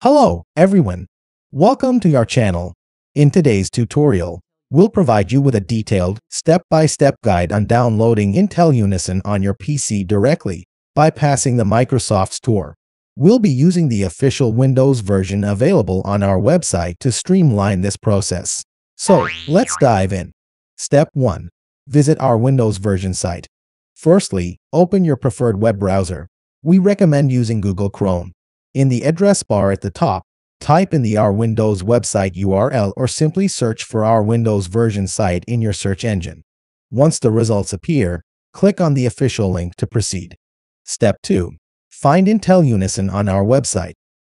Hello, everyone. Welcome to our channel. In today's tutorial, we'll provide you with a detailed, step-by-step guide on downloading Intel Unison on your PC directly, bypassing the Microsoft Store. We'll be using the official Windows version available on our website to streamline this process. So, let's dive in. Step 1. Visit our Windows version site. Firstly, open your preferred web browser. We recommend using Google Chrome. In the address bar at the top, type in the Our Windows website URL or simply search for our Windows version site in your search engine. Once the results appear, click on the official link to proceed. Step 2. Find Intel Unison on our website.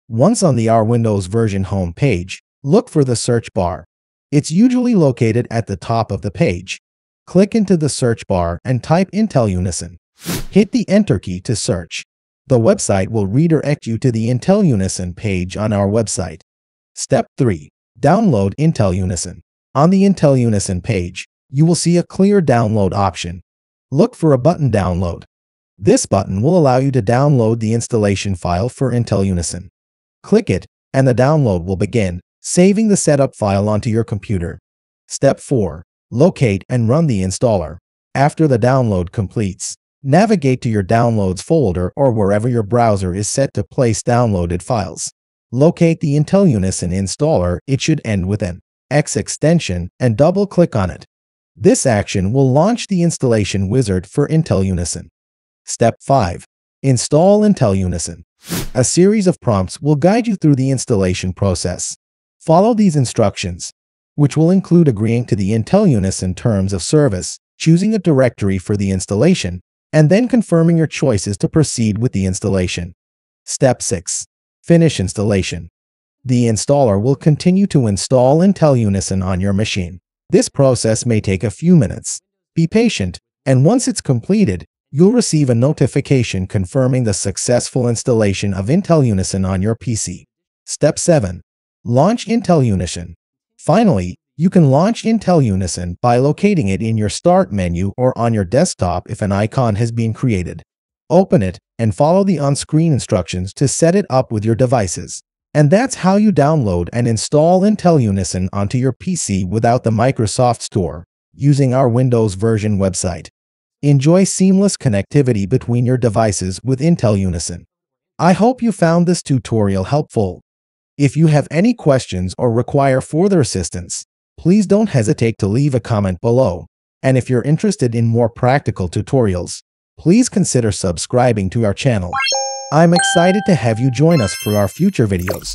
Once on the Our Windows version home page, look for the search bar. It's usually located at the top of the page. Click into the search bar and type Intel Unison. Hit the Enter key to search. The website will redirect you to the Intel Unison page on our website. Step 3. Download Intel Unison. On the Intel Unison page, you will see a clear download option. Look for a button Download. This button will allow you to download the installation file for Intel Unison. Click it, and the download will begin, saving the setup file onto your computer. Step 4. Locate and run the installer. After the download completes, Navigate to your Downloads folder or wherever your browser is set to place downloaded files. Locate the Intel Unison installer, it should end with an X extension, and double-click on it. This action will launch the installation wizard for Intel Unison. Step 5. Install Intel Unison. A series of prompts will guide you through the installation process. Follow these instructions, which will include agreeing to the Intel Unison terms of service, choosing a directory for the installation, and then confirming your choices to proceed with the installation. Step 6. Finish installation. The installer will continue to install Intel Unison on your machine. This process may take a few minutes. Be patient, and once it's completed, you'll receive a notification confirming the successful installation of Intel Unison on your PC. Step 7. Launch Intel Unison. Finally, you can launch Intel Unison by locating it in your Start menu or on your desktop if an icon has been created. Open it and follow the on-screen instructions to set it up with your devices. And that's how you download and install Intel Unison onto your PC without the Microsoft Store, using our Windows version website. Enjoy seamless connectivity between your devices with Intel Unison. I hope you found this tutorial helpful. If you have any questions or require further assistance, please don't hesitate to leave a comment below. And if you're interested in more practical tutorials, please consider subscribing to our channel. I'm excited to have you join us for our future videos.